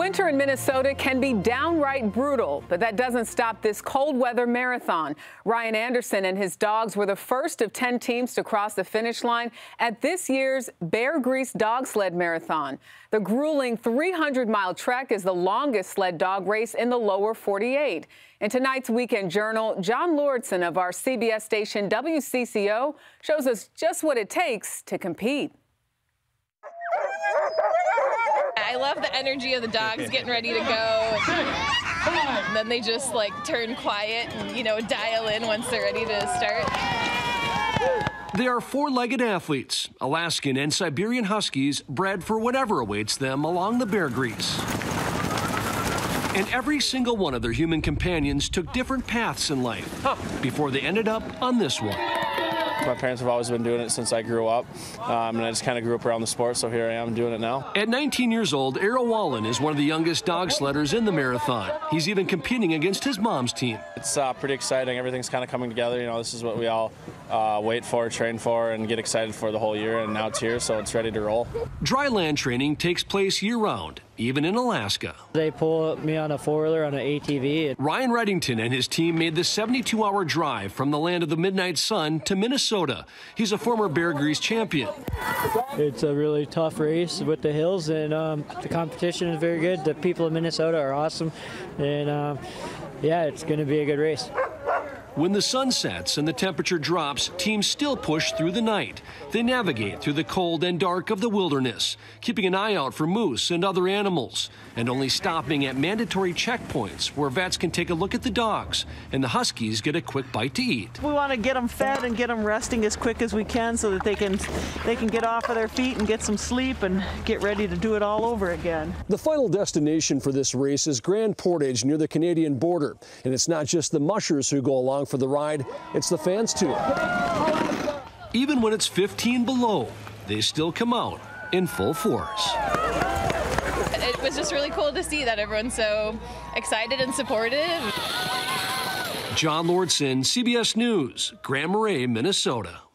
Winter in Minnesota can be downright brutal, but that doesn't stop this cold weather marathon. Ryan Anderson and his dogs were the first of 10 teams to cross the finish line at this year's Beargrease Dog Sled Marathon. The grueling 300 mile trek is the longest sled dog race in the lower 48. In tonight's Weekend Journal, John Lauritsen of our CBS station WCCO shows us just what it takes to compete. I love the energy of the dogs getting ready to go. And then they just like turn quiet and, you know, dial in once they're ready to start. They are four legged athletes, Alaskan and Siberian Huskies, bred for whatever awaits them along the Beargrease. And every single one of their human companions took different paths in life before they ended up on this one. My parents have always been doing it since I grew up, um, and I just kind of grew up around the sport, so here I am doing it now. At 19 years old, Arrow Wallen is one of the youngest dog sledders in the marathon. He's even competing against his mom's team. It's uh, pretty exciting. Everything's kind of coming together. You know, this is what we all uh, wait for, train for, and get excited for the whole year, and now it's here, so it's ready to roll. Dry land training takes place year round, even in Alaska. They pull me on a four-wheeler on an ATV. Ryan Redington and his team made the 72-hour drive from the land of the midnight sun to Minnesota. He's a former Beargrease champion. It's a really tough race with the hills, and um, the competition is very good. The people of Minnesota are awesome, and um, yeah, it's going to be a good race. When the sun sets and the temperature drops, teams still push through the night. They navigate through the cold and dark of the wilderness, keeping an eye out for moose and other animals, and only stopping at mandatory checkpoints where vets can take a look at the dogs and the huskies get a quick bite to eat. We want to get them fed and get them resting as quick as we can so that they can they can get off of their feet and get some sleep and get ready to do it all over again. The final destination for this race is Grand Portage near the Canadian border, and it's not just the mushers who go along for the ride, it's the fans too. Even when it's 15 below, they still come out in full force. It was just really cool to see that everyone's so excited and supportive. John Lauritsen, CBS News, Grand Marais, Minnesota.